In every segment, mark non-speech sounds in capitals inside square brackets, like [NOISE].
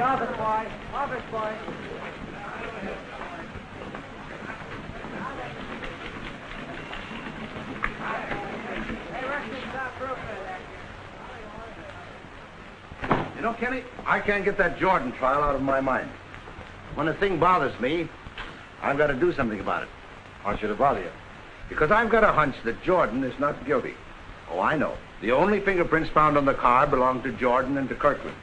Office boy. Office boy. You know, Kenny, I can't get that Jordan trial out of my mind. When a thing bothers me, I've got to do something about it. Why should it bother you? Because I've got a hunch that Jordan is not guilty. Oh, I know. The only fingerprints found on the car belonged to Jordan and to Kirkland.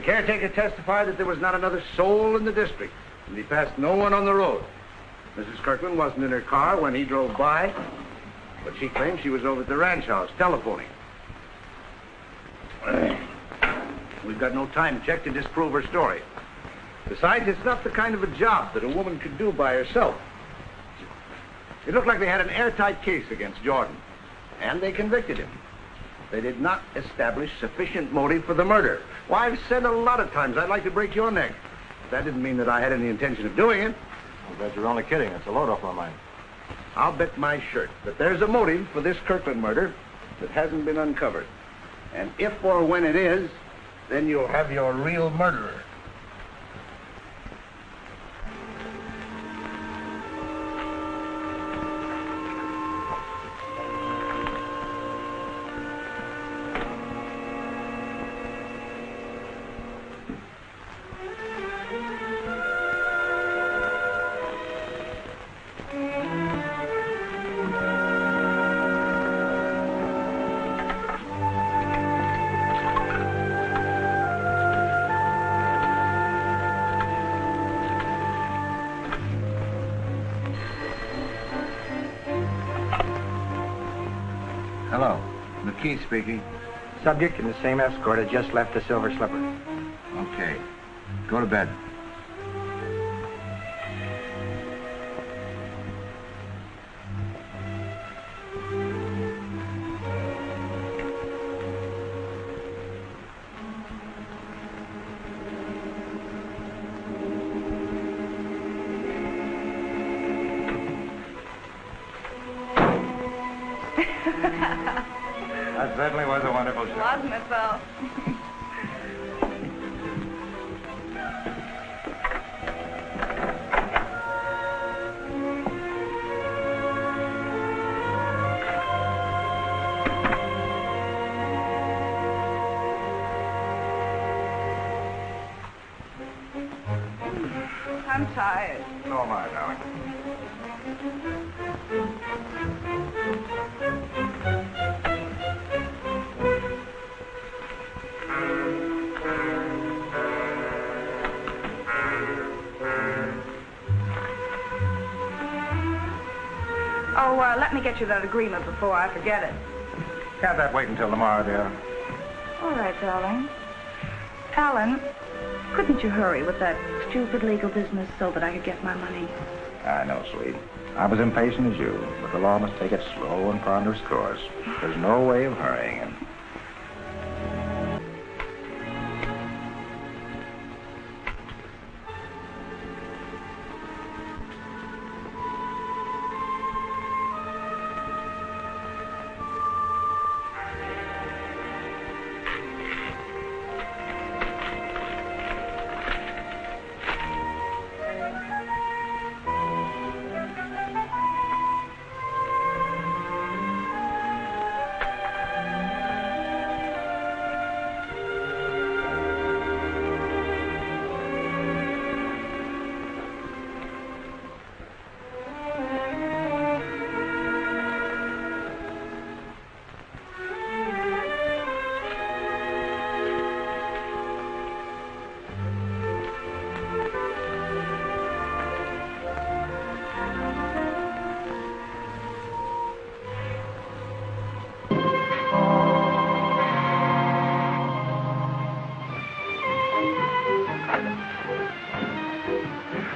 The caretaker testified that there was not another soul in the district, and he passed no one on the road. Mrs. Kirkland wasn't in her car when he drove by, but she claims she was over at the ranch house telephoning. [CLEARS THROAT] We've got no time check to disprove her story. Besides, it's not the kind of a job that a woman could do by herself. It looked like they had an airtight case against Jordan, and they convicted him. They did not establish sufficient motive for the murder. Why, I've said a lot of times I'd like to break your neck. That didn't mean that I had any intention of doing it. I bet you're only kidding. It's a load off my mind. I'll bet my shirt that there's a motive for this Kirkland murder that hasn't been uncovered. And if or when it is, then you'll have your real murderer. McKee speaking. Subject and the same escort had just left the Silver Slipper. Okay. Go to bed. You that agreement before I forget it. Can't that wait until tomorrow, dear? All right, darling. Alan, couldn't you hurry with that stupid legal business so that I could get my money? I know, sweet. I was impatient as you, but the law must take its slow and ponderous course. There's no way of hurrying it.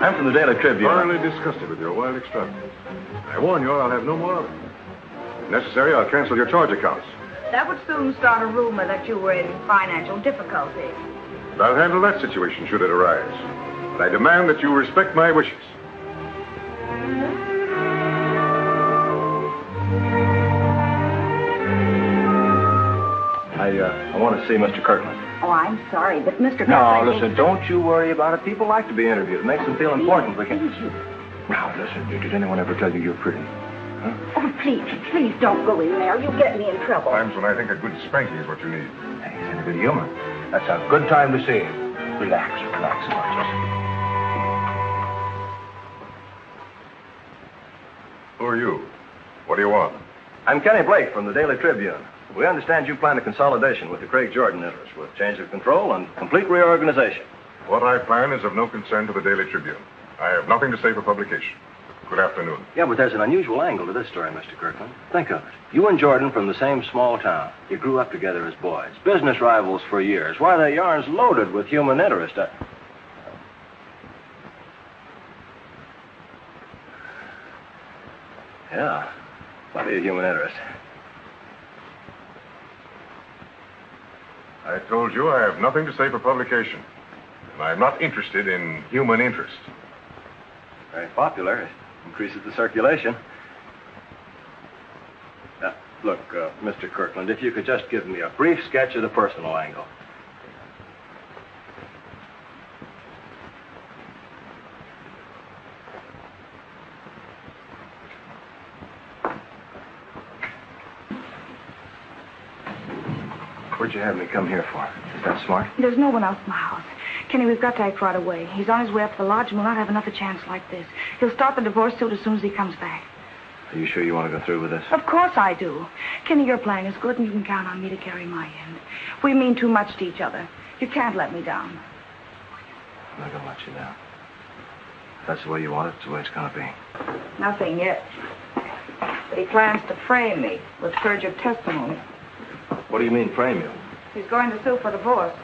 I'm from the Daily Tribune. Thoroughly disgusted with your wild extravagance. I warn you, I'll have no more of it. If necessary, I'll cancel your charge accounts. That would soon start a rumor that you were in financial difficulty. And I'll handle that situation should it arise. But I demand that you respect my wishes. I, uh, I want to see Mr. Kirkland. I'm sorry, but Mr. No, Kirkland- listen, don't you worry about it. People like to be interviewed. It makes them feel important. We can... Please, you- Now, listen, did did anyone ever tell you you're pretty? Oh, please, please don't go in there. You'll get me in trouble. Times when I think a good spanking is what you need. Hey, he's in a good humor. That's a good time to see him. Relax, relax, Marcus. Who are you? What do you want? I'm Kenny Blake from the Daily Tribune. We understand you plan a consolidation with the Craig Jordan interest with change of control and complete reorganization. What I plan is of no concern to the Daily Tribune. I have nothing to say for publication. Good afternoon. Yeah, but there's an unusual angle to this story, Mr. Kirkland. Think of it. You and Jordan from the same small town. You grew up together as boys, business rivals for years. Why, the yarn's loaded with human interest. Uh, Yeah, plenty of human interest. I told you I have nothing to say for publication. And I'm not interested in human interest. Very popular. It increases the circulation. Uh, look, uh, Mr. Kirkland, if you could just give me a brief sketch of the personal angle. You have me come here for? Is that smart? There's no one else in the house. Kenny, we've got to act right away. He's on his way up to the lodge, and we'll not have another chance like this. He'll start the divorce suit as soon as he comes back. Are you sure you want to go through with this? Of course I do. Kenny, your plan is good, and you can count on me to carry my end. We mean too much to each other. You can't let me down. I'm not going to let you down. If that's the way you want it, it's the way it's going to be. Nothing yet. But he plans to frame me with perjured testimony. What do you mean, frame you? He's going to sue for divorce.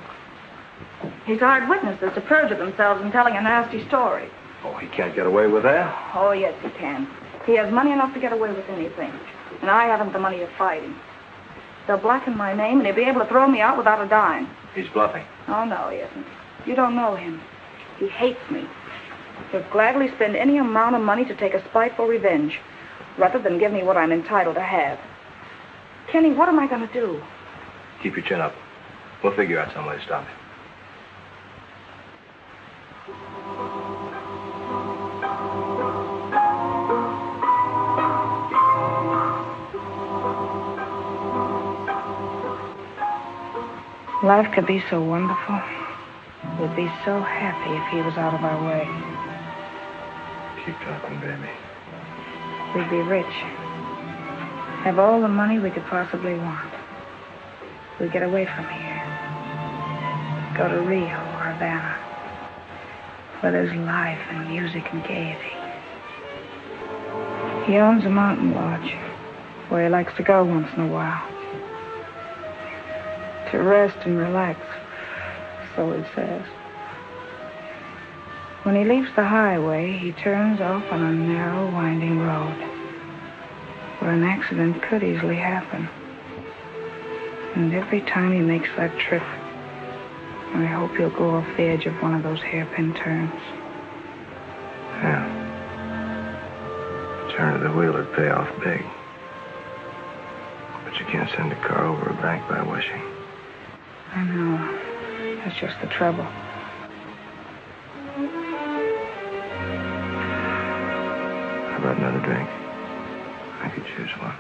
He's hired witnesses to perjure themselves in telling a nasty story. Oh, he can't get away with that? Oh, yes, he can. He has money enough to get away with anything. And I haven't the money to fight him. They'll blacken my name, and he'll be able to throw me out without a dime. He's bluffing. Oh, no, he isn't. You don't know him. He hates me. He'll gladly spend any amount of money to take a spiteful revenge, rather than give me what I'm entitled to have. Kenny, what am I going to do? Keep your chin up. We'll figure out some way to stop him. Life could be so wonderful. We'd be so happy if he was out of our way. Keep talking, baby. We'd be rich. Have all the money we could possibly want. We'd get away from here. Go to Rio or Havana, where there's life and music and gaiety. He owns a mountain lodge where he likes to go once in a while. To rest and relax, so he says. When he leaves the highway, he turns off on a narrow, winding road where an accident could easily happen. And every time he makes that trip, I hope he'll go off the edge of one of those hairpin turns. Yeah. Turn of the wheel would pay off big. But you can't send a car over a bank by wishing. I know. That's just the trouble. How about another drink? I could choose one.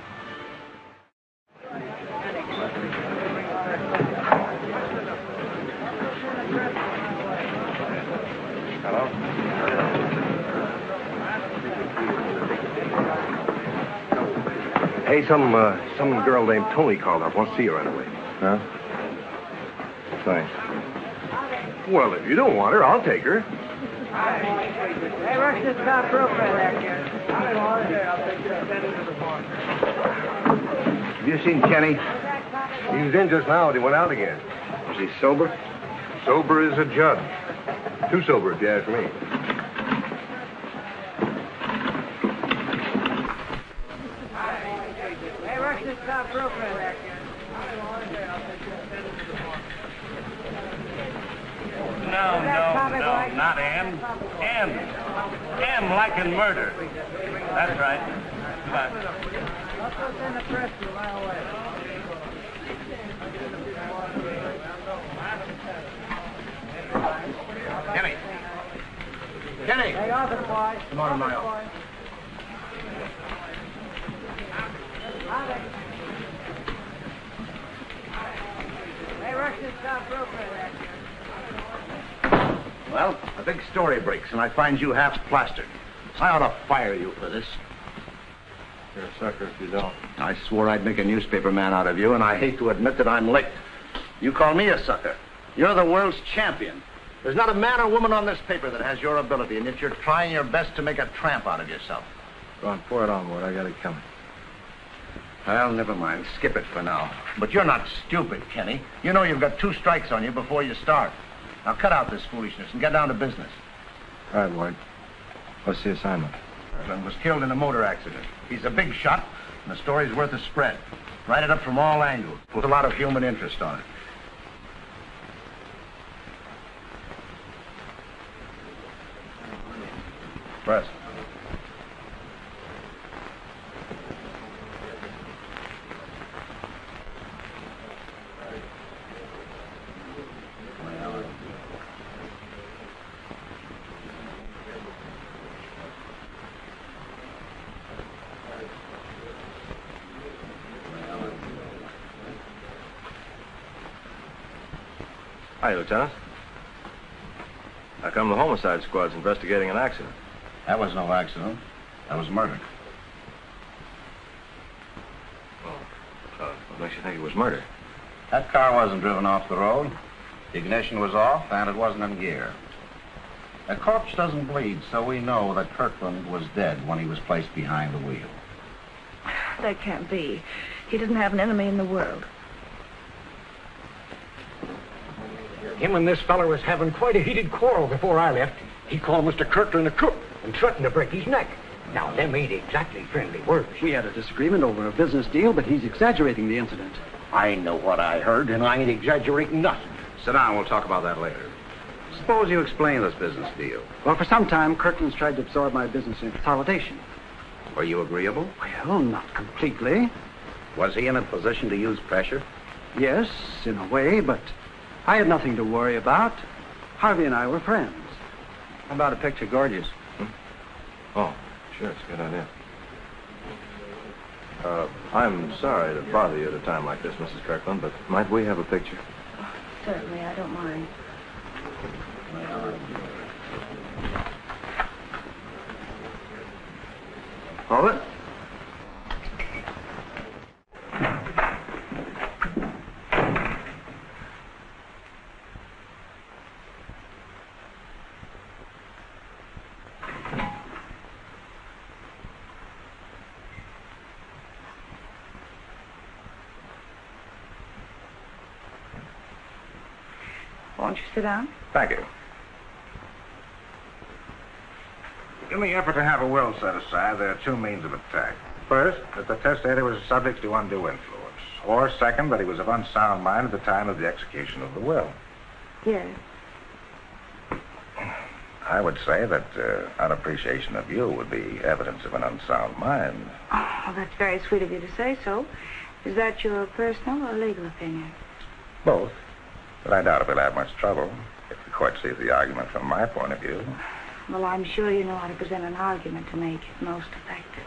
Hey, some uh, some girl named Tony called up. Won't see you right away. Huh? Thanks. Well, if you don't want her, I'll take her. Hey, rush this top rope right there, kid. Have you seen Kenny? He was in just now and he went out again. Is he sober? Sober as a judge. Too sober, if you ask me. No, no, no, not M. M. M like in murder. That's right. Goodbye. Kenny. Kenny. Hey, boy. Come on, Mile. Well, a big story breaks, and I find you half plastered. I ought to fire you for this. You're a sucker if you don't. I swore I'd make a newspaper man out of you, and I hate to admit that I'm licked. You call me a sucker. You're the world's champion. There's not a man or woman on this paper that has your ability, and yet you're trying your best to make a tramp out of yourself. Go on, pour it on, Ward. I got it coming. Well, never mind. Skip it for now. But you're not stupid, Kenny. You know you've got two strikes on you before you start. Now cut out this foolishness and get down to business. All right, Ward. What's the assignment? Kirkland was killed in a motor accident. He's a big shot, and the story's worth a spread. Write it up from all angles. Put a lot of human interest on it. Press. Hi, Lieutenant. How come the homicide squad's investigating an accident? That was no accident. That was murder. Uh, what makes you think it was murder? That car wasn't driven off the road. The ignition was off, and it wasn't in gear. A corpse doesn't bleed, so we know that Kirkland was dead when he was placed behind the wheel. [SIGHS] That can't be. He didn't have an enemy in the world. Him and this feller was having quite a heated quarrel before I left. He called Mr. Kirkland a crook and threatened to break his neck. Now, them ain't exactly friendly words. We had a disagreement over a business deal, but he's exaggerating the incident. I know what I heard, and I ain't exaggerating nothing. Sit down. We'll talk about that later. Suppose you explain this business deal. Well, for some time, Kirkland's tried to absorb my business in consolidation. Were you agreeable? Well, not completely. Was he in a position to use pressure? Yes, in a way, but I had nothing to worry about. Harvey and I were friends. How about a picture, gorgeous? Oh, sure, it's a good idea. Uh, I'm sorry to bother you at a time like this, Mrs. Kirkland, but might we have a picture? Certainly, I don't mind. Hold it. Sit down? Thank you. In the effort to have a will set aside, there are two means of attack. First, that the testator was subject to undue influence. Or second, that he was of unsound mind at the time of the execution of the will. Yes. I would say that uh, unappreciation of you would be evidence of an unsound mind. Oh, that's very sweet of you to say so. Is that your personal or legal opinion? Both. But I doubt if we'll have much trouble if the court sees the argument from my point of view. Well, I'm sure you know how to present an argument to make it most effective.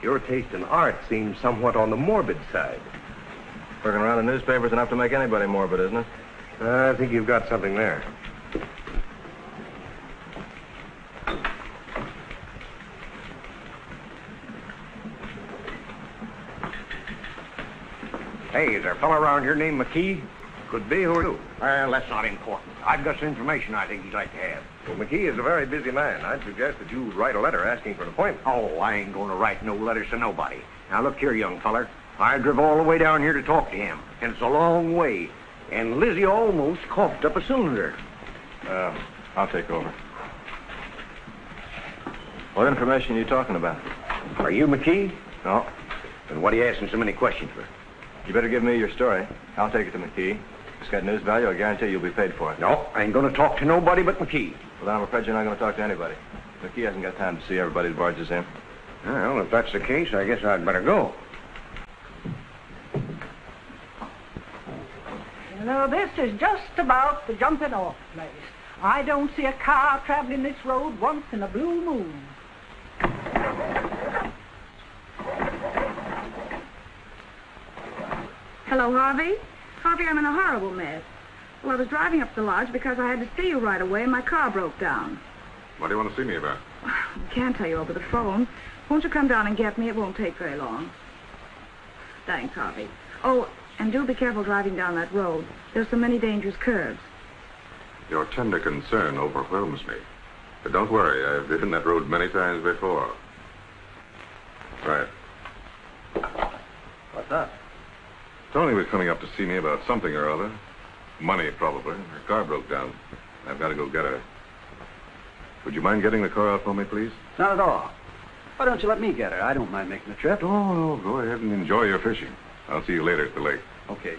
Your taste in art seems somewhat on the morbid side. Working around the newspapers enough to make anybody morbid, isn't it? I think you've got something there. Hey, is there a fellow around here named McKee? Could be who are you? Well, that's not important. I've got some information I think you'd like to have. Well, McKee is a very busy man. I'd suggest that you write a letter asking for an appointment. Oh, I ain't going to write no letters to nobody. Now, look here, young feller. I drove all the way down here to talk to him, and it's a long way. And Lizzie almost coughed up a cylinder. Uh, I'll take over. What information are you talking about? Are you McKee? No. Then what are you asking so many questions for? You better give me your story. I'll take it to McKee. It's got news value. I guarantee you'll be paid for it. No, I ain't going to talk to nobody but McKee. Well, I'm afraid you're not going to talk to anybody. McKee hasn't got time to see everybody that barges in. Well, if that's the case, I guess I'd better go. You know, this is just about the jumping off place. I don't see a car traveling this road once in a blue moon. Hello, Harvey. Harvey, I'm in a horrible mess. Well, I was driving up to the lodge because I had to see you right away and my car broke down. What do you want to see me about? I [SIGHS] can't tell you over the phone. Won't you come down and get me? It won't take very long. Thanks, Harvey. Oh, and do be careful driving down that road. There's so many dangerous curves. Your tender concern overwhelms me. But don't worry, I've ridden that road many times before. Right. What's up? Tony was coming up to see me about something or other. Money, probably. Her car broke down. I've got to go get her. Would you mind getting the car out for me, please? Not at all. Why don't you let me get her? I don't mind making the trip. Oh, no, go ahead and enjoy your fishing. I'll see you later at the lake. Okay.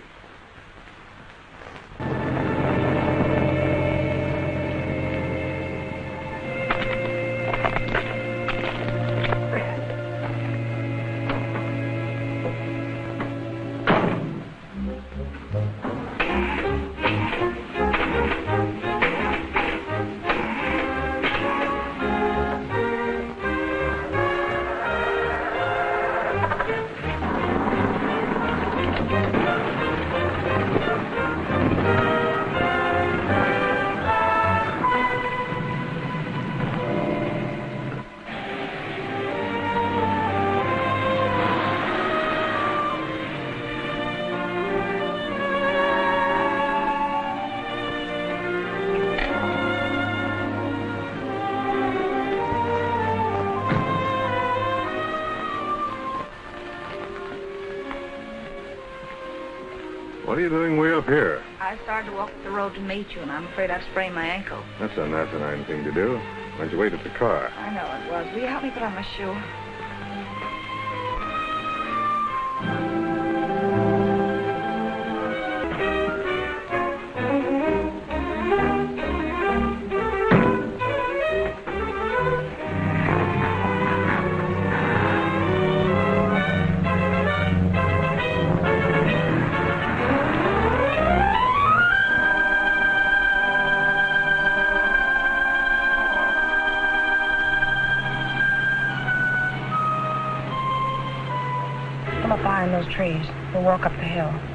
You, and I'm afraid I've sprained my ankle. That's an asinine thing to do. Why don't you wait at the car? I know it was. Will you help me put on my shoe? Trees. We'll walk up the hill.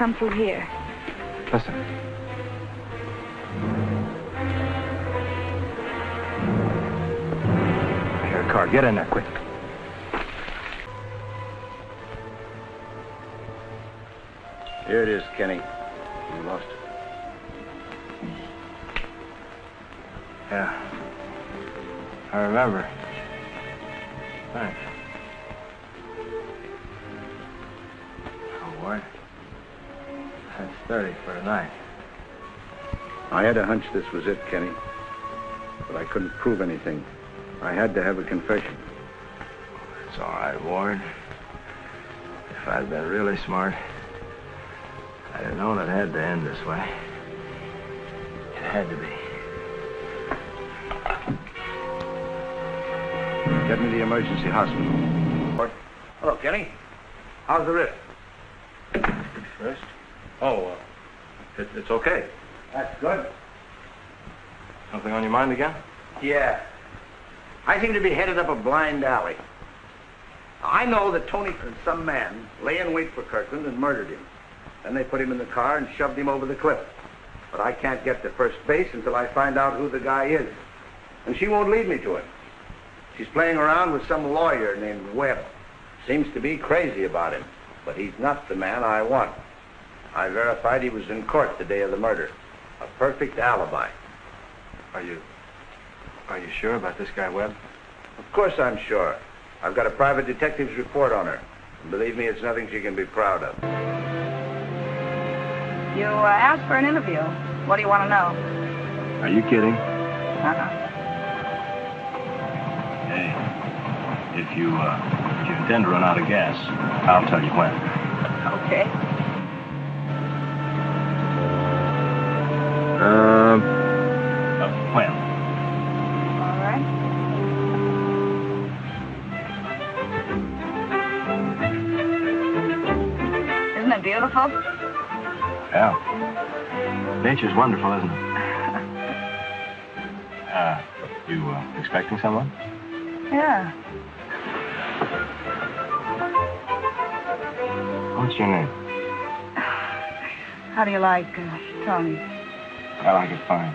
Come through here. Listen. I hear a car. Get in there, quick. Here it is, Kenny. Hunch this was it, Kenny. But I couldn't prove anything. I had to have a confession. It's all right, Ward. If I'd been really smart, I'd have known it had to end this way. It had to be. Get me to the emergency hospital. Hello, Kenny. How's the wrist? Wrist? Oh, uh, it, it's okay. That's good. Something on your mind again? Yeah. I seem to be headed up a blind alley. I know that Tony and some man lay in wait for Kirkland and murdered him. Then they put him in the car and shoved him over the cliff. But I can't get to first base until I find out who the guy is. And she won't lead me to him. She's playing around with some lawyer named Webb. Seems to be crazy about him, but he's not the man I want. I verified he was in court the day of the murder. A perfect alibi. Are you... Are you sure about this guy, Webb? Of course I'm sure. I've got a private detective's report on her. And believe me, it's nothing she can be proud of. You uh, asked for an interview. What do you want to know? Are you kidding? Uh-huh. Hey, if you, uh, if you intend to run out of gas, I'll tell you when. Okay. Uh, beautiful? Yeah. Nature's wonderful, isn't it? [LAUGHS] Uh, you uh, expecting someone? Yeah. What's your name? How do you like uh, Tony? I like it fine.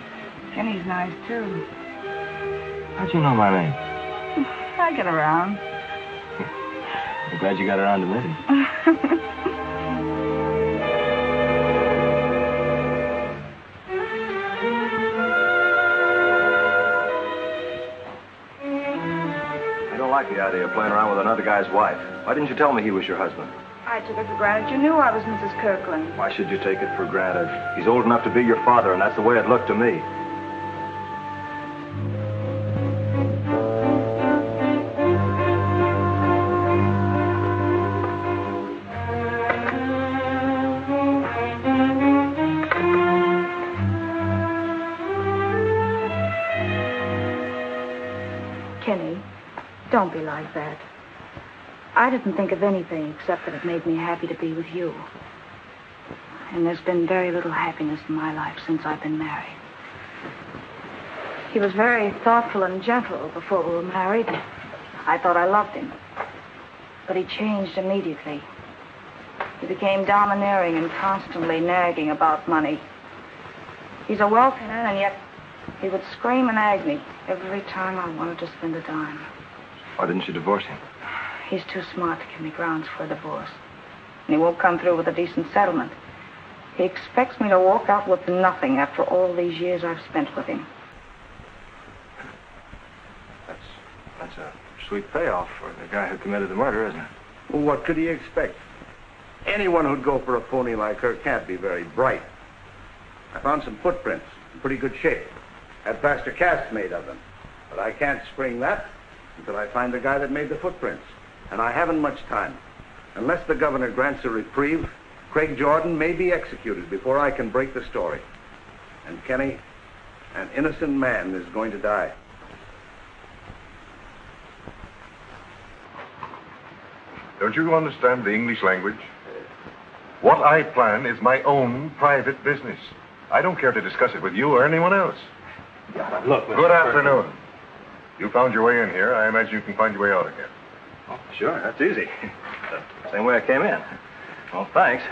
Kenny's nice, too. How'd you know my name? I get around. [LAUGHS] I'm glad you got around to meeting. I [LAUGHS] like the idea of playing around with another guy's wife. Why didn't you tell me he was your husband? I took it for granted you knew I was Mrs. Kirkland. Why should you take it for granted? He's old enough to be your father, and that's the way it looked to me. Didn't think of anything except that it made me happy to be with you. And there's been very little happiness in my life since I've been married. He was very thoughtful and gentle before we were married. I thought I loved him. But he changed immediately. He became domineering and constantly nagging about money. He's a wealthy man, and yet he would scream nag me every time I wanted to spend a dime. Why didn't you divorce him? He's too smart to give me grounds for a divorce. And he won't come through with a decent settlement. He expects me to walk out with nothing after all these years I've spent with him. that's, that's a sweet payoff for the guy who committed the murder, isn't it? Well, what could he expect? Anyone who'd go for a pony like her can't be very bright. I found some footprints in pretty good shape. Had plaster casts made of them. But I can't spring that until I find the guy that made the footprints. And I haven't much time. Unless the governor grants a reprieve, Craig Jordan may be executed before I can break the story. And Kenny, an innocent man is going to die. Don't you understand the English language? What I plan is my own private business. I don't care to discuss it with you or anyone else. Look, Good afternoon. You found your way in here. I imagine you can find your way out again. Oh, sure, that's easy. The [LAUGHS] Same way I came in. Well, thanks.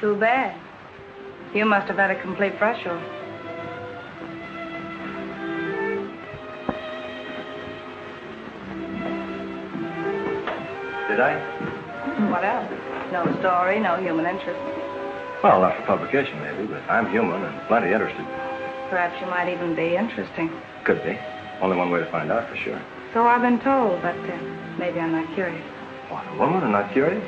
Too bad. You must have had a complete brush off. Did I? What else? No story, no human interest. Well, not for publication, maybe, but I'm human and plenty interested. Perhaps you might even be interesting. Could be. Only one way to find out for sure. So I've been told, but uh, maybe I'm not curious. What, a woman and not curious?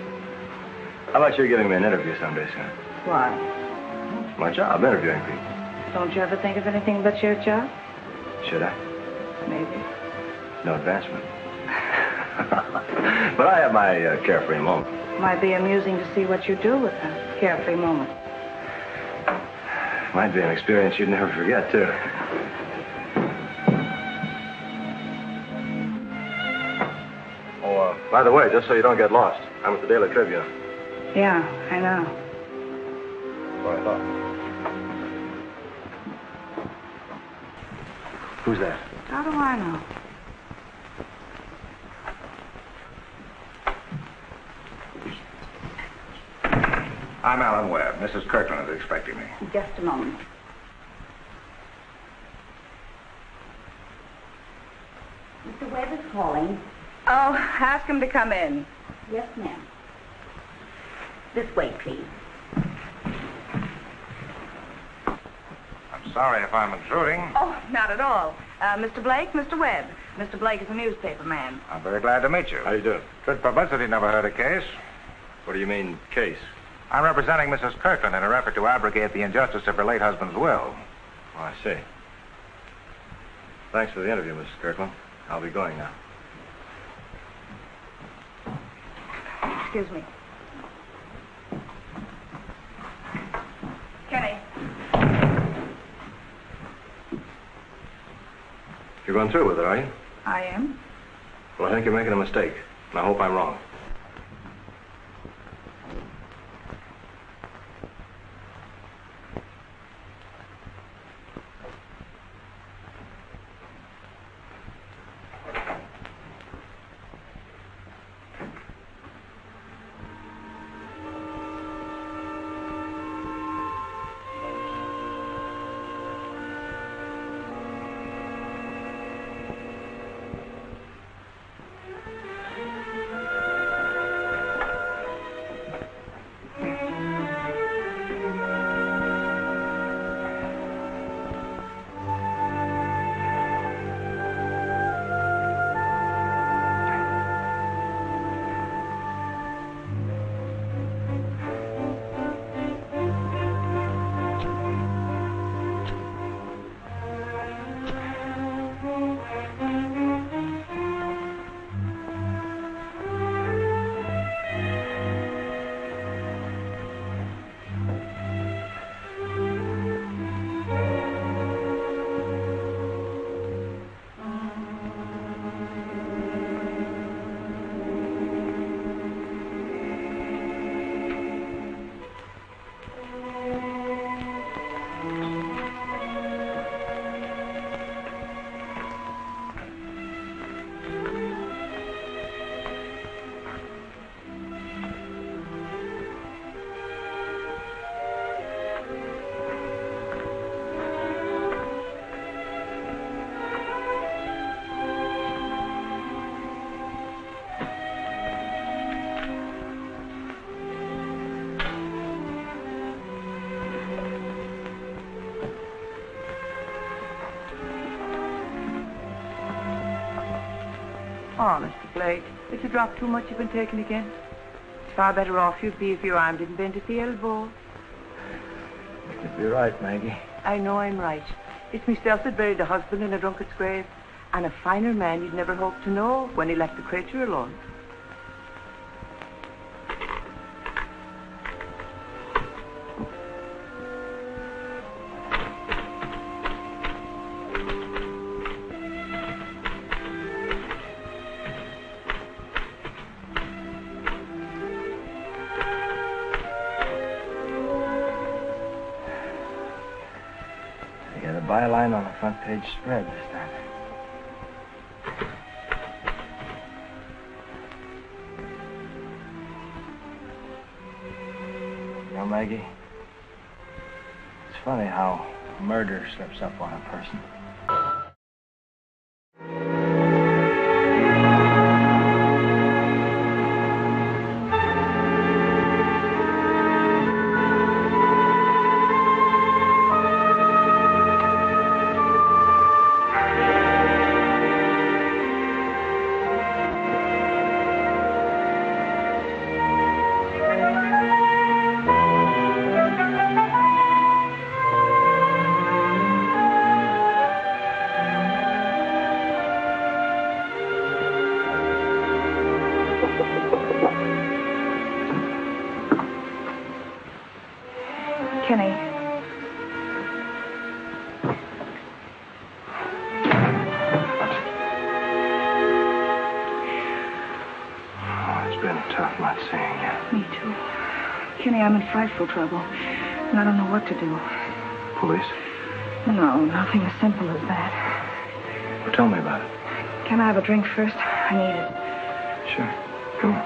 How about you giving me an interview someday soon? Why? It's my job, interviewing people. Don't you ever think of anything but your job? Should I? Maybe. No advancement. [LAUGHS] but I have my uh, carefree moments. Might be amusing to see what you do with them. Carefree moment. Might be an experience you'd never forget, too. Oh, uh, by the way, just so you don't get lost, I'm at the Daily Tribune. Yeah, I know. What I thought. Who's that? How do I know? I'm Alan Webb. Mrs. Kirkland is expecting me. Just a moment. Mr. Webb is calling. Oh, ask him to come in. Yes, ma'am. This way, please. I'm sorry if I'm intruding. Oh, not at all. Uh, Mr. Blake, Mr. Webb. Mr. Blake is a newspaper man. I'm very glad to meet you. How do you doing? Good publicity never heard a case. What do you mean, case? I'm representing Mrs. Kirkland in an effort to abrogate the injustice of her late husband's will. Oh, I see. Thanks for the interview, Mrs. Kirkland. I'll be going now. Excuse me. Kenny. You're going through with it, are you? I am. Well, I think you're making a mistake, and I hope I'm wrong. Blake, if you drop too much, you've been taken again. It's far better off you'd be if your arm didn't bend at the elbow. You could be right, Maggie. I know I'm right. It's myself that buried a husband in a drunkard's grave. And a finer man you'd never hope to know when he left the creature alone. Front page spread this time. You know, Maggie, it's funny how murder slips up on a person. I'm in frightful trouble, and I don't know what to do. Police? No, nothing as simple as that. Well, tell me about it. Can I have a drink first? I need it. Sure. Go on.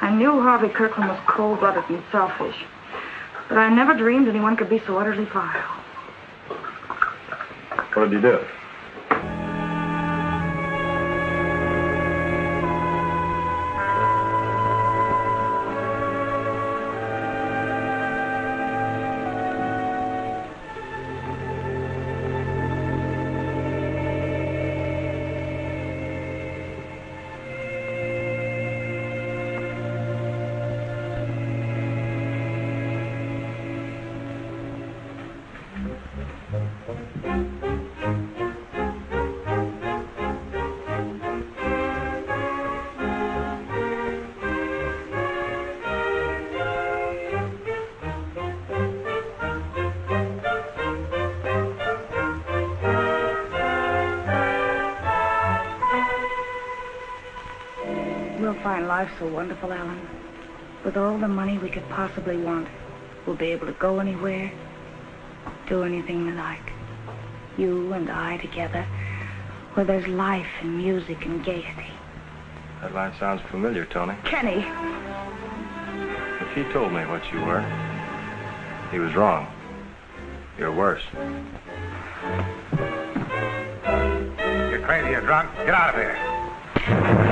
I knew Harvey Kirkland was cold-blooded and selfish. But I never dreamed anyone could be so utterly vile. What did he do? Life so wonderful, Alan. With all the money we could possibly want, we'll be able to go anywhere, do anything we like. You and I together, where there's life and music and gaiety. That line sounds familiar, Tony. Kenny, If he told me what you were, he was wrong. You're worse. You're crazy, you're drunk. Get out of here.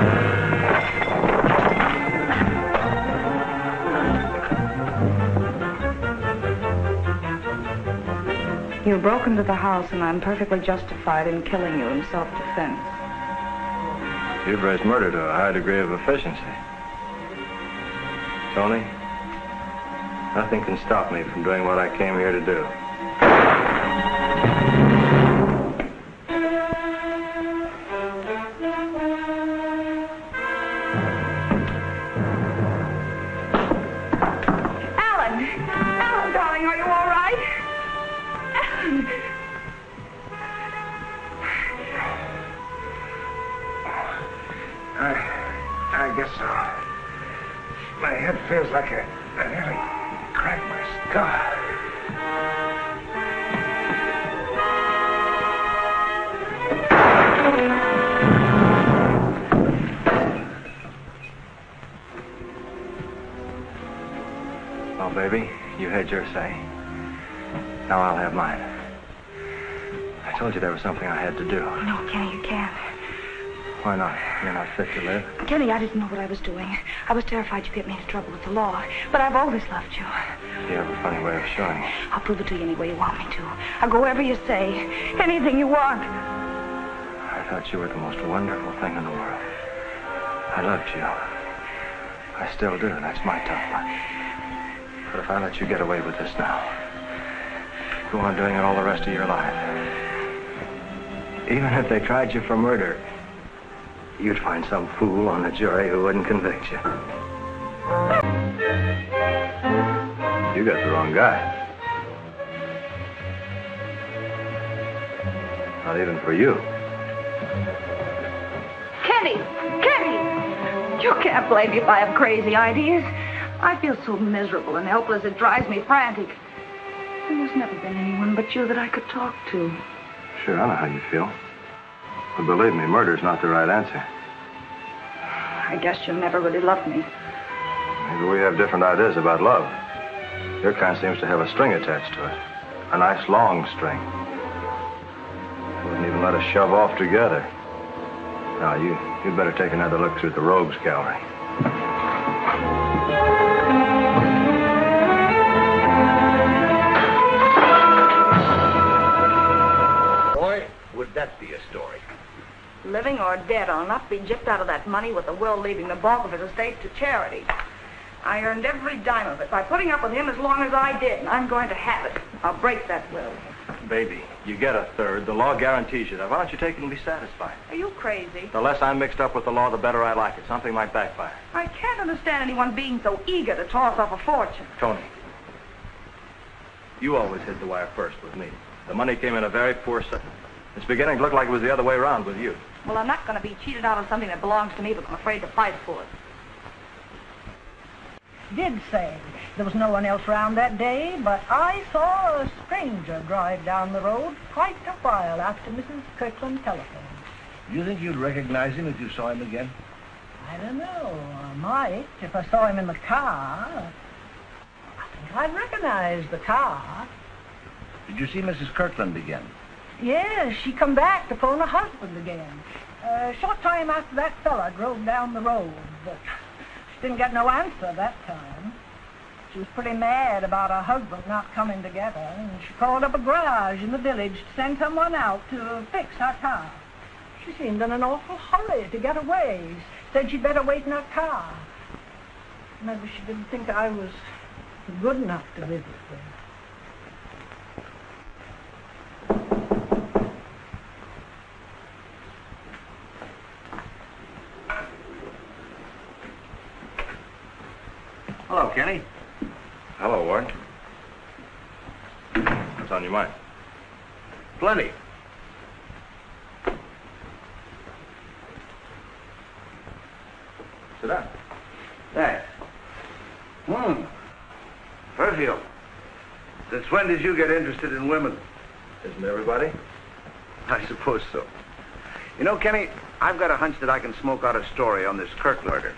You broke into the house, and I'm perfectly justified in killing you in self-defense. You've raised murder to a high degree of efficiency. Tony, nothing can stop me from doing what I came here to do. Didn't know what I was doing. I was terrified you'd get me into trouble with the law. But I've always loved you. You have a funny way of showing it. I'll prove it to you any way you want me to. I'll go wherever you say. Anything you want. I thought you were the most wonderful thing in the world. I loved you. I still do. That's my tough line. But if I let you get away with this now, go on doing it all the rest of your life. Even if they tried you for murder, you'd find some fool on the jury who wouldn't convict you. You got the wrong guy. Not even for you. Kenny! Kenny! You can't blame me if I have crazy ideas. I feel so miserable and helpless it drives me frantic. There's never been anyone but you that I could talk to. Sure, I know how you feel. But believe me, murder's not the right answer. I guess you never really loved me. Maybe we have different ideas about love. Your kind seems to have a string attached to it. A nice long string. Wouldn't even let us shove off together. Now, you, you'd better take another look through the rogues gallery. Boy, would that be a story. Living or dead, I'll not be gypped out of that money with the will leaving the bulk of his estate to charity. I earned every dime of it by putting up with him as long as I did, and I'm going to have it. I'll break that will. Baby, you get a third. The law guarantees you that. Why don't you take it and be satisfied? Are you crazy? The less I'm mixed up with the law, the better I like it. Something might backfire. I can't understand anyone being so eager to toss off a fortune. Tony, you always hit the wire first with me. The money came in a very poor set. It's beginning to look like it was the other way around with you. Well, I'm not going to be cheated out of something that belongs to me, but I'm afraid to fight for it. Did say there was no one else round that day, but I saw a stranger drive down the road quite a while after Mrs. Kirkland telephoned. Do you think you'd recognize him if you saw him again? I don't know. I might if I saw him in the car. I think I'd recognize the car. Did you see Mrs. Kirkland again? Yes, she come back to phone her husband again. A short time after that fella drove down the road, but she didn't get no answer that time. She was pretty mad about her husband not coming together, and she called up a garage in the village to send someone out to fix her car. She seemed in an awful hurry to get away. Said she'd better wait in her car. Maybe she didn't think I was good enough to visit with. Hello, Kenny. Hello, Ward. What's on your mind? Plenty. Sit down. Thanks. Hmm. Perfume. Since when did you get interested in women? Isn't everybody? I suppose so. You know, Kenny, I've got a hunch that I can smoke out a story on this Kirk murder.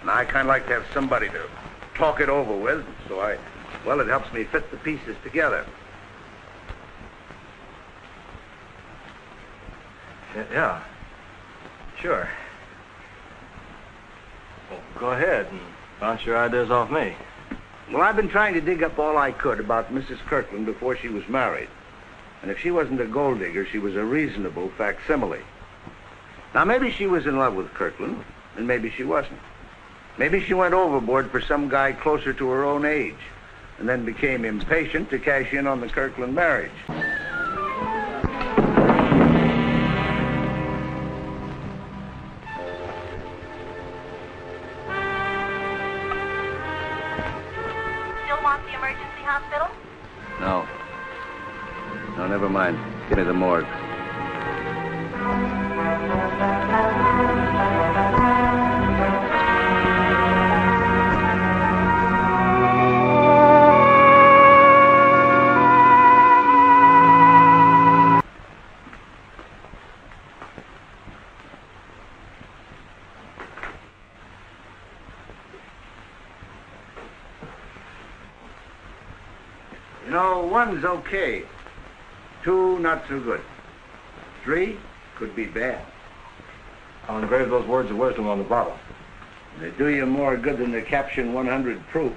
And I kind of like to have somebody to talk it over with, so I, well, it helps me fit the pieces together. Yeah. Sure. Well, go ahead and bounce your ideas off me. Well, I've been trying to dig up all I could about Mrs. Kirkland before she was married. And if she wasn't a gold digger, she was a reasonable facsimile. Now, maybe she was in love with Kirkland, and maybe she wasn't. Maybe she went overboard for some guy closer to her own age, and then became impatient to cash in on the Kirkland marriage. Still want the emergency hospital? No. No, never mind. Give me the morgue. Okay. Two, not so good. Three, could be bad. I'll engrave those words of wisdom on the bottle. They do you more good than the caption 100 proof.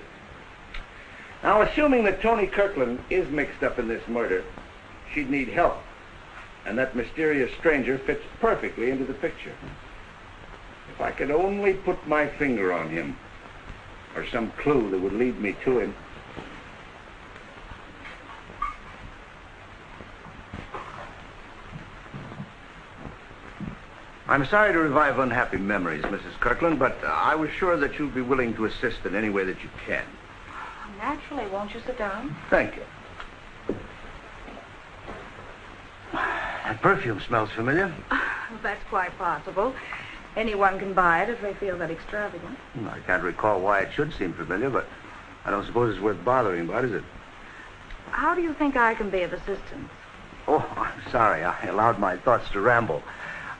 Now, assuming that Tony Kirkland is mixed up in this murder, she'd need help. And that mysterious stranger fits perfectly into the picture. If I could only put my finger on him, or some clue that would lead me to him. I'm sorry to revive unhappy memories, Mrs. Kirkland, but uh, I was sure that you'd be willing to assist in any way that you can. Naturally, won't you sit down? Thank you. That perfume smells familiar. [LAUGHS] That's quite possible. Anyone can buy it if they feel that extravagant. Hmm, I can't recall why it should seem familiar, but I don't suppose it's worth bothering about, is it? How do you think I can be of assistance? Oh, [LAUGHS] I'm sorry. I allowed my thoughts to ramble.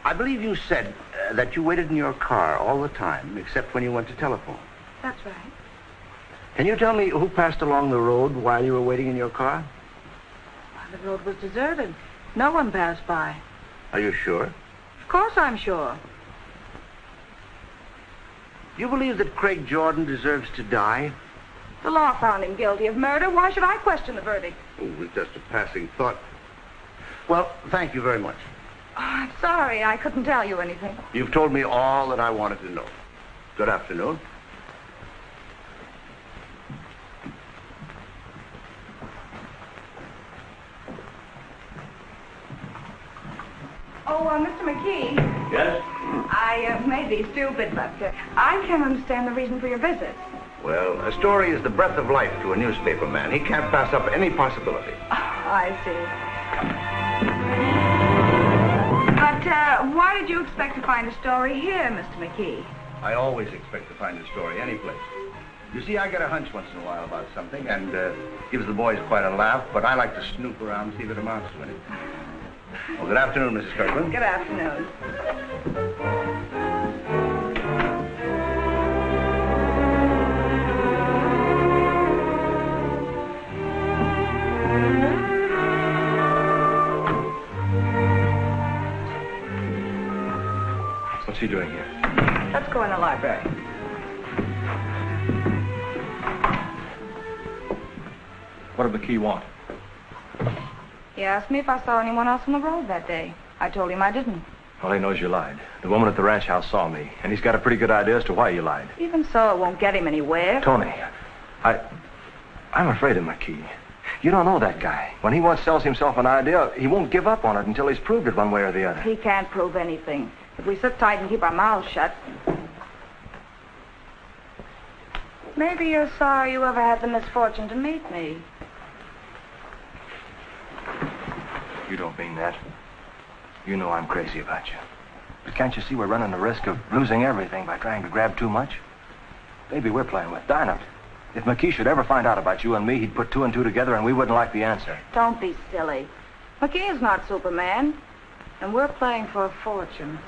I believe you said uh, that you waited in your car all the time, except when you went to telephone. That's right. Can you tell me who passed along the road while you were waiting in your car? The road was deserted. No one passed by. Are you sure? Of course I'm sure. Do you believe that Craig Jordan deserves to die? The law found him guilty of murder. Why should I question the verdict? Oh, it was just a passing thought. Well, thank you very much. Oh, I'm sorry. I couldn't tell you anything. You've told me all that I wanted to know. Good afternoon. Oh, uh, Mr. McKee. Yes? I uh, may be stupid, but uh, I can't understand the reason for your visit. Well, a story is the breath of life to a newspaper man. He can't pass up any possibility. Oh, I see. But uh, why did you expect to find a story here, Mr. McKee? I always expect to find a story anyplace. You see, I get a hunch once in a while about something, and uh, gives the boys quite a laugh, but I like to snoop around, and see if it amounts to anything. Well, good afternoon, Mrs. Kirkland. Good afternoon. What's he doing here? Let's go in the library. What did McKee want? He asked me if I saw anyone else on the road that day. I told him I didn't. Well, he knows you lied. The woman at the ranch house saw me, and he's got a pretty good idea as to why you lied. Even so, it won't get him anywhere. Tony, I. I'm afraid of McKee. You don't know that guy. When he once sells himself an idea, he won't give up on it until he's proved it one way or the other. He can't prove anything. If we sit tight and keep our mouths shut. Maybe you're sorry you ever had the misfortune to meet me. You don't mean that. You know I'm crazy about you. But can't you see we're running the risk of losing everything by trying to grab too much? Baby, we're playing with dynamite. If McKee should ever find out about you and me, he'd put two and two together and we wouldn't like the answer. Don't be silly. McKee is not Superman. And we're playing for a fortune.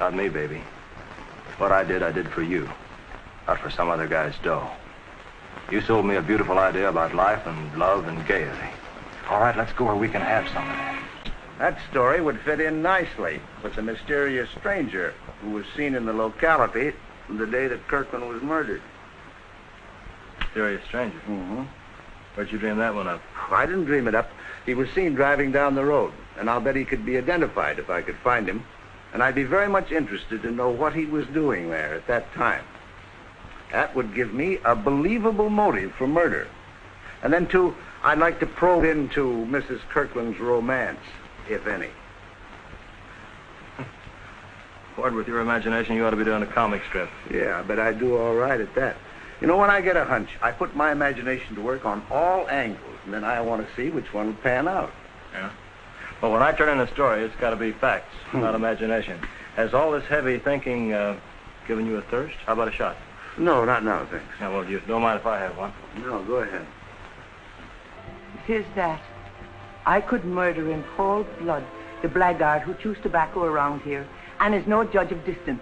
Not me, baby. What I did, I did for you. Not for some other guy's dough. You sold me a beautiful idea about life and love and gaiety. All right, let's go where we can have some of that. That story would fit in nicely with the mysterious stranger who was seen in the locality the day that Kirkland was murdered. Mysterious stranger. Mm-hmm. Where'd you dream that one up? I didn't dream it up. He was seen driving down the road, and I'll bet he could be identified if I could find him. And I'd be very much interested to know what he was doing there at that time. That would give me a believable motive for murder. And then, too, I'd like to probe into Mrs. Kirkland's romance, if any. [LAUGHS] Ward, with your imagination, you ought to be doing a comic strip. Yeah, I bet I do all right at that. You know, when I get a hunch, I put my imagination to work on all angles, and then I want to see which one will pan out. Yeah? Well, when I turn in a story, it's got to be facts, not imagination. Has all this heavy thinking uh, given you a thirst? How about a shot? No, not now, thanks. Yeah, well, you don't mind if I have one? No, go ahead. Tis that. I could murder in cold blood the blackguard who chews tobacco around here and is no judge of distance.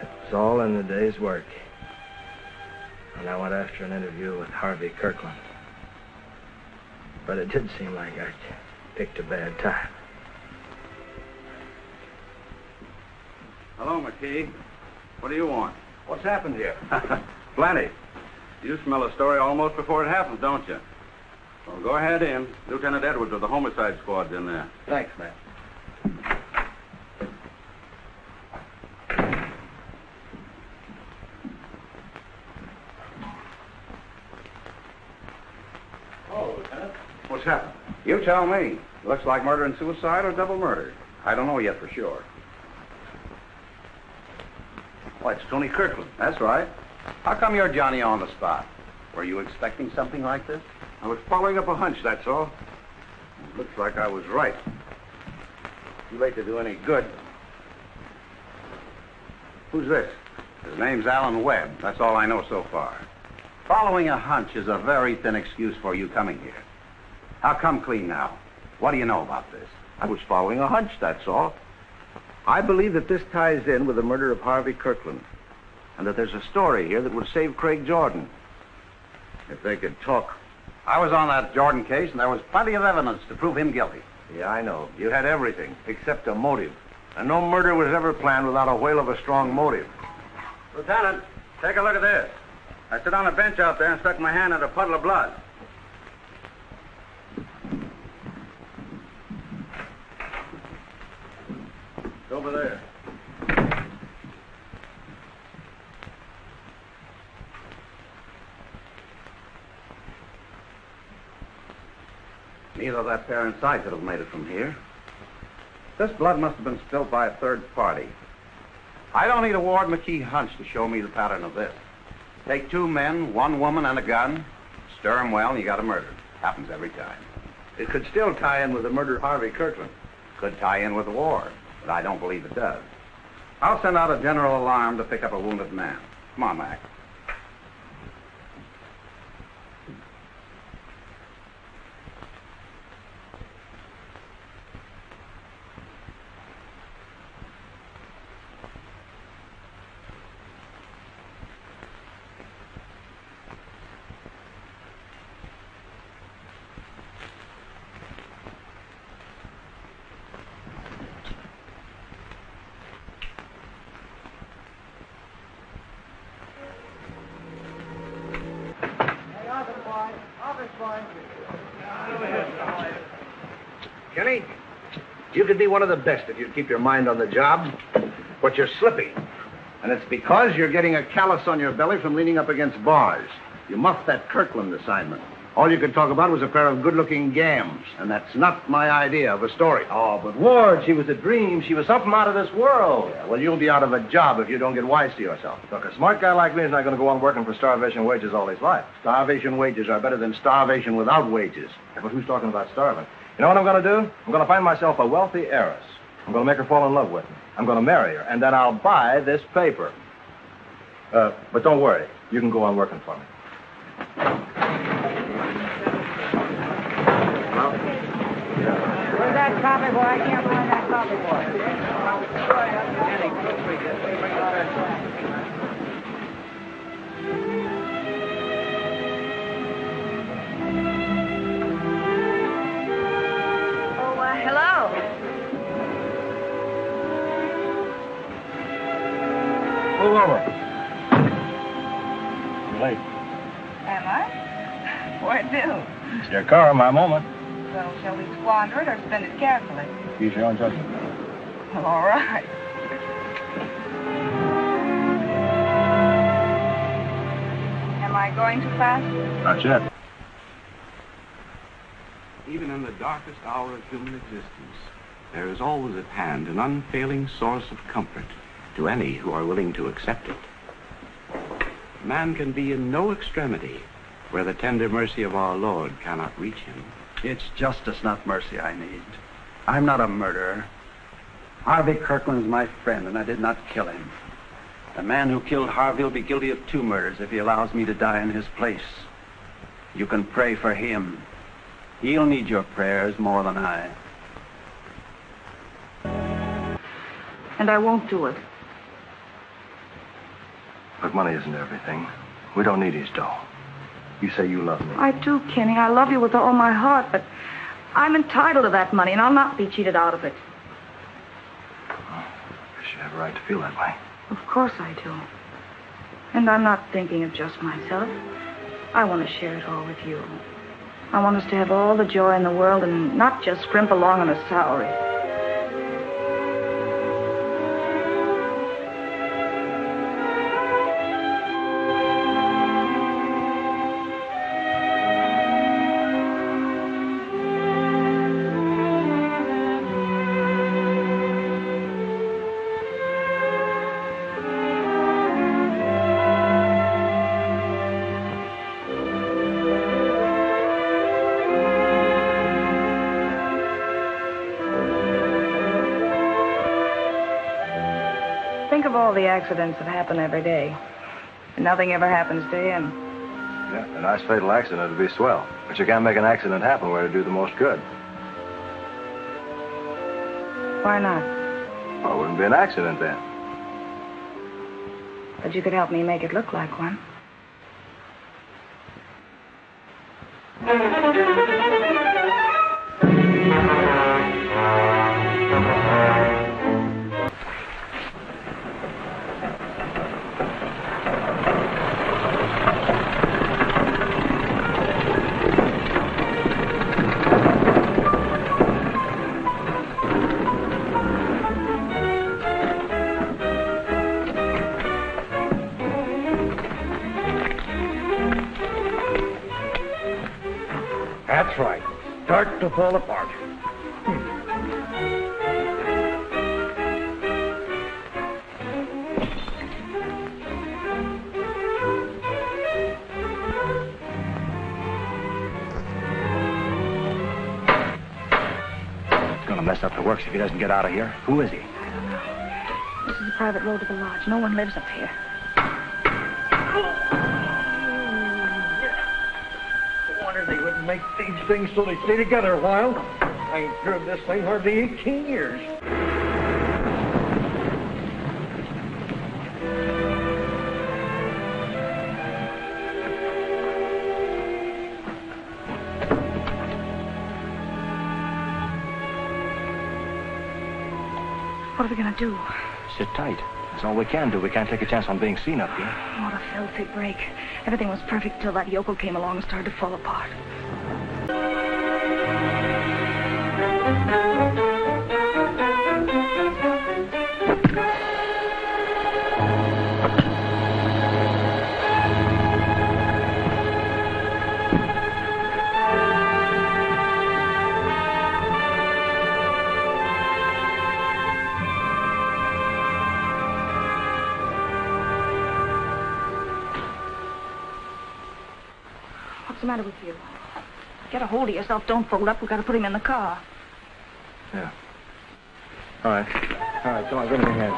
It was all in the day's work. And I went after an interview with Harvey Kirkland. But it did seem like I picked a bad time. Hello, McKee. What do you want? What's happened here? [LAUGHS] Plenty. You smell a story almost before it happens, don't you? Well, go ahead in. Lieutenant Edwards of the homicide squad's in there. Thanks, man. Oh, Lieutenant. What's happened? Tell me. Looks like murder and suicide or double murder. I don't know yet for sure. Why, it's Tony Kirkland. That's right. How come you're Johnny on the spot? Were you expecting something like this? I was following up a hunch, that's all. Looks like I was right. Too late to do any good. Who's this? His name's Alan Webb. That's all I know so far. Following a hunch is a very thin excuse for you coming here. How come clean now? What do you know about this? I was following a hunch, that's all. I believe that this ties in with the murder of Harvey Kirkland. And that there's a story here that would save Craig Jordan. If they could talk. I was on that Jordan case, and there was plenty of evidence to prove him guilty. Yeah, I know. You had everything, except a motive. And no murder was ever planned without a whale of a strong motive. Lieutenant, take a look at this. I sit on a bench out there and stuck my hand in a puddle of blood. It's over there. Neither of that pair inside could have made it from here. This blood must have been spilled by a third party. I don't need a Ward McKee hunch to show me the pattern of this. Take two men, one woman, and a gun, stir 'em well, and you got a murder. Happens every time. It could still tie in with the murder of Harvey Kirkland. Could tie in with the war, but I don't believe it does. I'll send out a general alarm to pick up a wounded man. Come on, Mac. You could be one of the best if you'd keep your mind on the job, but you're slippy. And it's because you're getting a callus on your belly from leaning up against bars. You muffed that Kirkland assignment. All you could talk about was a pair of good-looking gams, and that's not my idea of a story. Oh, but Ward, she was a dream. She was something out of this world. Yeah, well, you'll be out of a job if you don't get wise to yourself. Look, a smart guy like me is not going to go on working for starvation wages all his life. Starvation wages are better than starvation without wages. Yeah, but who's talking about starving? You know what I'm going to do? I'm going to find myself a wealthy heiress. I'm going to make her fall in love with me. I'm going to marry her, and then I'll buy this paper. Uh, but don't worry. You can go on working for me. Where's that copy boy? I can't find that copy boy. Move over. You're late. Am I? Where to? It's your car, my moment. So shall we squander it or spend it carefully? Use your own judgment. All right. Am I going too fast? Not yet. Even in the darkest hour of human existence, there is always at hand an unfailing source of comfort to any who are willing to accept it. Man can be in no extremity where the tender mercy of our Lord cannot reach him. It's justice, not mercy, I need. I'm not a murderer. Harvey Kirkland is my friend, and I did not kill him. The man who killed Harvey will be guilty of two murders if he allows me to die in his place. You can pray for him. He'll need your prayers more than I. And I won't do it. But money isn't everything. We don't need his dough. You say you love me. I do, Kenny. I love you with all my heart, but I'm entitled to that money, and I'll not be cheated out of it. Guess you have a right to feel that way. Of course I do. And I'm not thinking of just myself. I want to share it all with you. I want us to have all the joy in the world and not just scrimp along on a salary. Think of all the accidents that happen every day. And nothing ever happens to him. Yeah, a nice fatal accident would be swell. But you can't make an accident happen where it'd do the most good. Why not? Well, it wouldn't be an accident then. But you could help me make it look like one. To fall apart. It's going to mess up the works if he doesn't get out of here. Who is he? This is a private road to the lodge. No one lives up here. Make these things so they stay together a while. I ain't driven this thing hardly 18 years. What are we going to do? Sit tight. That's all we can do. We can't take a chance on being seen up here. What a filthy break. Everything was perfect till that yokel came along and started to fall apart. The matter with you? Get a hold of yourself. Don't fold up. We've got to put him in the car. Yeah. All right. All right, come on, give me your hand.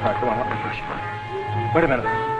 All right, come on, me push. Wait a minute.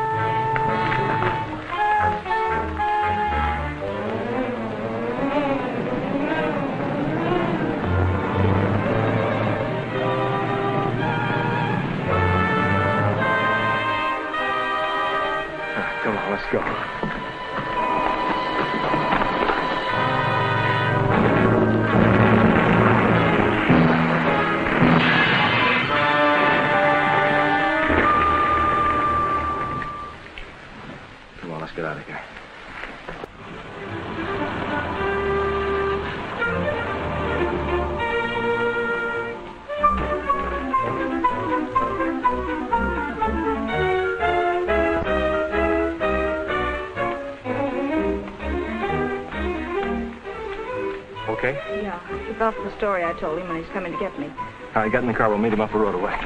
Yeah. Took off the story I told him when he's coming to get me. All right, get in the car. We'll meet him up the road away.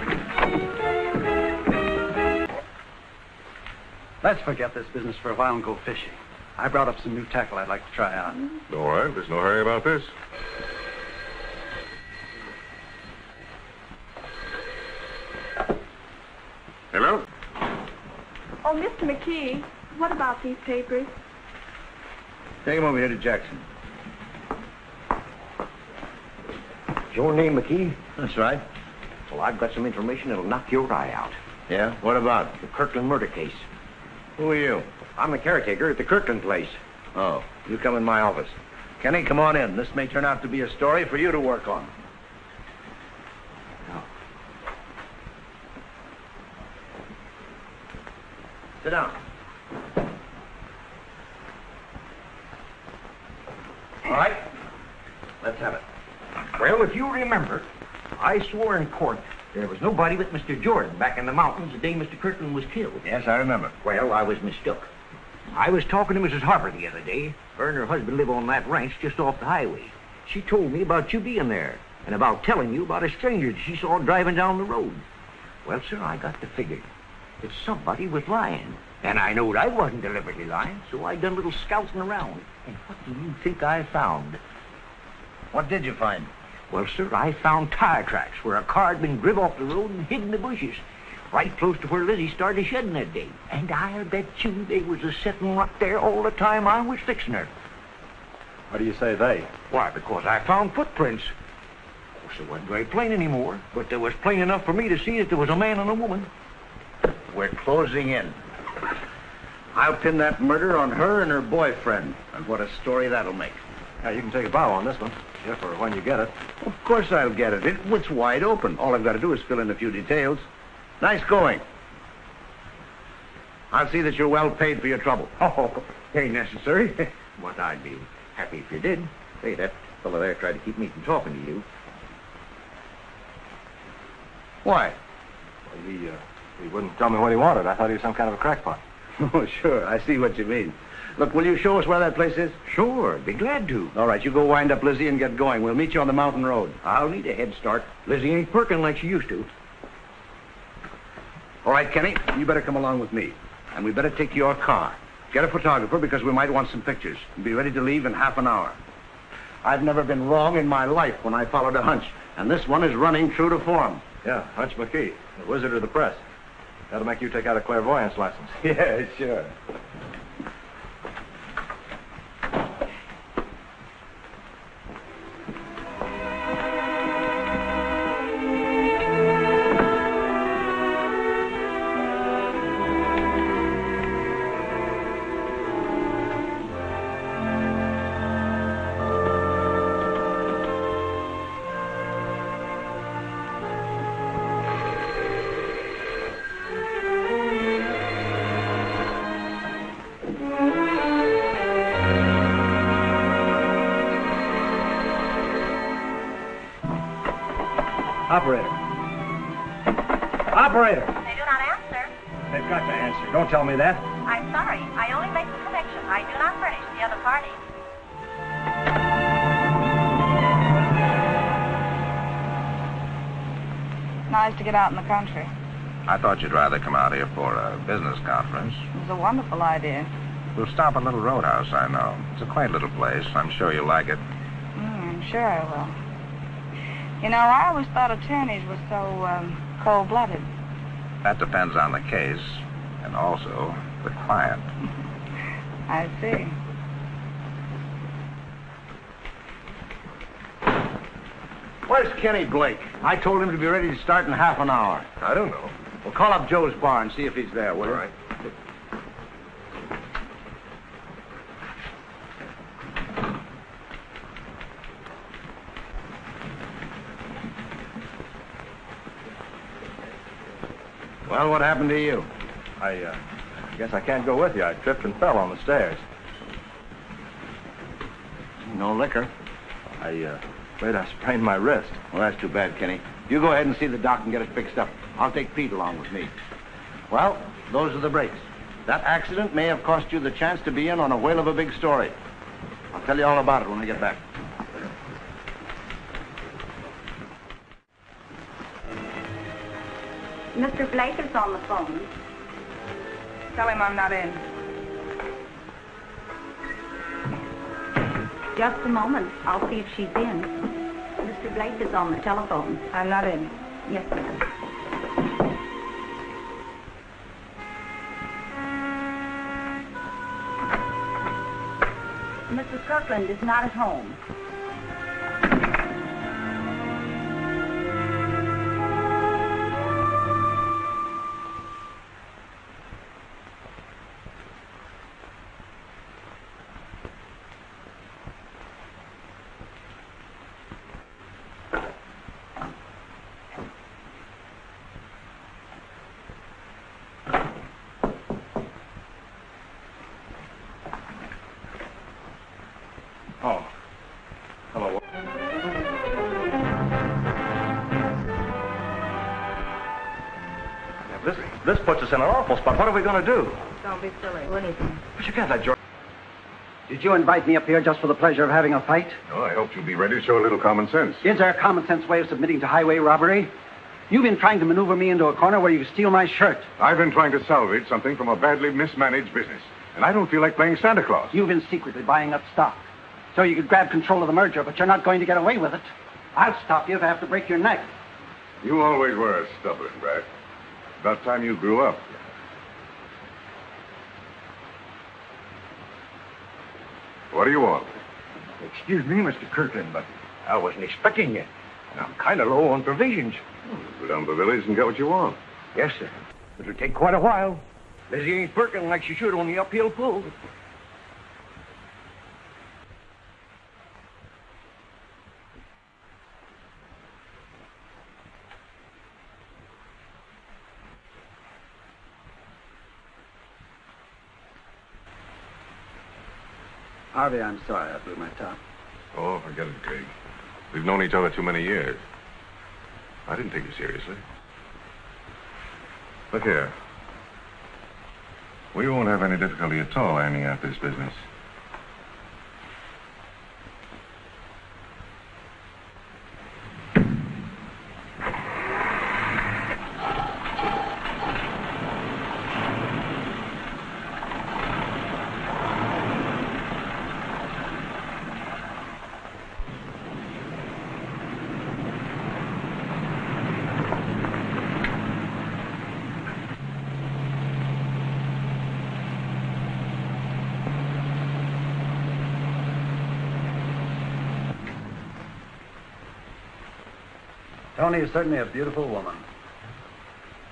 Let's forget this business for a while and go fishing. I brought up some new tackle I'd like to try out. All right, there's no hurry about this. Hello? Oh, Mr. McKee, what about these papers? Take them over here to Jackson. Your name, McKee? That's right. Well, I've got some information that'll knock your eye out. Yeah? What about? The Kirkland murder case. Who are you? I'm the caretaker at the Kirkland place. Oh, you come in my office. Kenny, come on in. This may turn out to be a story for you to work on. Sit down. All right. Let's have it. Well, if you remember, I swore in court there was nobody but Mr. Jordan back in the mountains the day Mr. Kirkland was killed. Yes, I remember. Well, I was mistook. I was talking to Mrs. Harper the other day. Her and her husband live on that ranch just off the highway. She told me about you being there and about telling you about a stranger that she saw driving down the road. Well, sir, I got to figure that somebody was lying. And I knowed I wasn't deliberately lying, so I done a little scouting around. And what do you think I found? What did you find? Well, sir, I found tire tracks where a car had been driven off the road and hid in the bushes, right close to where Lizzie started shedding that day. And I'll bet you they was a sitting right there all the time I was fixing her. Why do you say they? Why, because I found footprints. Of course, it wasn't very plain anymore, but there was plain enough for me to see that there was a man and a woman. We're closing in. I'll pin that murder on her and her boyfriend. And what a story that'll make. Now, you can take a bow on this one, if or when you get it. Of course I'll get it. it. It's wide open. All I've got to do is fill in a few details. Nice going. I'll see that you're well paid for your trouble. [LAUGHS] Oh, ain't necessary. [LAUGHS] what I'd be happy if you did. Say, that fellow there tried to keep me from talking to you. Why? Well, he, uh, he wouldn't tell me what he wanted. I thought he was some kind of a crackpot. [LAUGHS] Oh, sure. I see what you mean. Look, will you show us where that place is? Sure, be glad to. All right, you go wind up Lizzie and get going. We'll meet you on the mountain road. I'll need a head start. Lizzie ain't perking like she used to. All right, Kenny, you better come along with me. And we better take your car. Get a photographer because we might want some pictures. And be ready to leave in half an hour. I've never been wrong in my life when I followed a hunch. And this one is running true to form. Yeah, Hunch McKee, the wizard of the press. That'll make you take out a clairvoyance license. [LAUGHS] Yeah, sure. Thought you'd rather come out here for a business conference. It was a wonderful idea. We'll stop at a Little Roadhouse, I know. It's a quaint little place. I'm sure you'll like it. Mm, I'm sure I will. You know, I always thought attorneys were so um, cold-blooded. That depends on the case and also the client. [LAUGHS] I see. Where's Kenny Blake? I told him to be ready to start in half an hour. I don't know. Well, call up Joe's bar and see if he's there, will All you? right. Well, what happened to you? I, uh, guess I can't go with you. I tripped and fell on the stairs. No liquor. I, uh, afraid I sprained my wrist. Well, that's too bad, Kenny. You go ahead and see the doc and get it fixed up. I'll take Pete along with me. Well, those are the breaks. That accident may have cost you the chance to be in on a whale of a big story. I'll tell you all about it when I get back. Mr. Blake is on the phone. Tell him I'm not in. Just a moment. I'll see if she's in. Mr. Blake is on the telephone. I'm not in. Yes, ma'am. Mrs. Kirkland is not at home. Puts us in an awful spot. What are we going to do? Don't be silly. What is it? But you can't let George... Did you invite me up here just for the pleasure of having a fight? No, I hoped you'd be ready to show a little common sense. Is there a common sense way of submitting to highway robbery? You've been trying to maneuver me into a corner where you steal my shirt. I've been trying to salvage something from a badly mismanaged business, and I don't feel like playing Santa Claus. You've been secretly buying up stock. So you could grab control of the merger, but you're not going to get away with it. I'll stop you if I have to break your neck. You always were a stubborn brat. About time you grew up. What do you want? Excuse me, Mr. Kirkland, but I wasn't expecting you. And I'm kind of low on provisions. Hmm, go down to the village and get what you want. Yes, sir. It'll take quite a while. Lizzie ain't working like she should on the uphill pull. Harvey, I'm sorry I blew my top. Oh, forget it, Craig. We've known each other too many years. I didn't take you seriously. Look here. We won't have any difficulty at all ironing out this business. Tony is certainly a beautiful woman.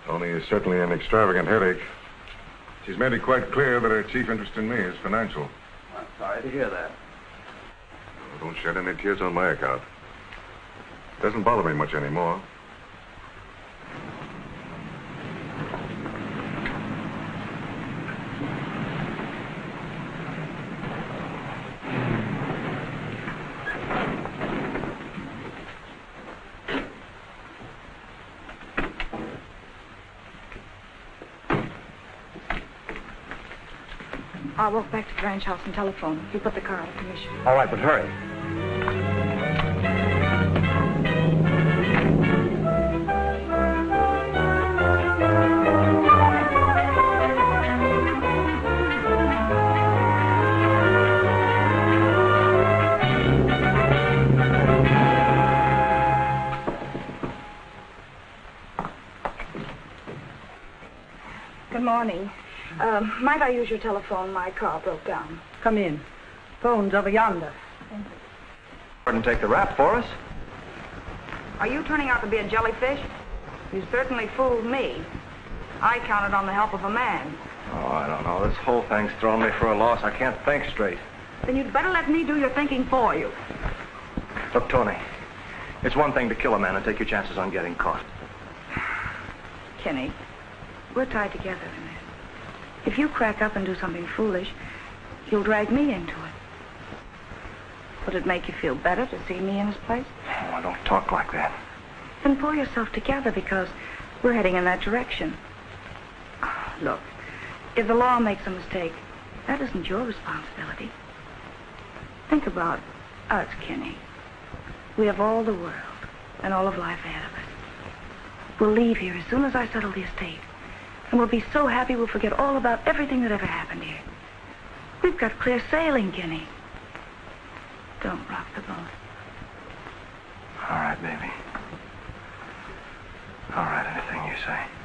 Tony is certainly an extravagant headache. She's made it quite clear that her chief interest in me is financial. I'm sorry to hear that. Oh, don't shed any tears on my account. It doesn't bother me much anymore. I'll walk back to the ranch house and telephone. You put the car out of commission. All right, but hurry. Might I use your telephone? My car broke down. Come in. Phone's over yonder. Thank you. Gordon, take the rap for us. Are you turning out to be a jellyfish? You certainly fooled me. I counted on the help of a man. Oh, I don't know. This whole thing's thrown me for a loss. I can't think straight. Then you'd better let me do your thinking for you. Look, Tony, it's one thing to kill a man and take your chances on getting caught. [SIGHS] Kenny, we're tied together in this. If you crack up and do something foolish, you'll drag me into it. Would it make you feel better to see me in his place? Oh, don't talk like that. Then pull yourself together because we're heading in that direction. Look, if the law makes a mistake, that isn't your responsibility. Think about us, Kenny. We have all the world and all of life ahead of us. We'll leave here as soon as I settle the estate. And we'll be so happy we'll forget all about everything that ever happened here. We've got clear sailing, Kenny. Don't rock the boat. All right, baby. All right, anything you say.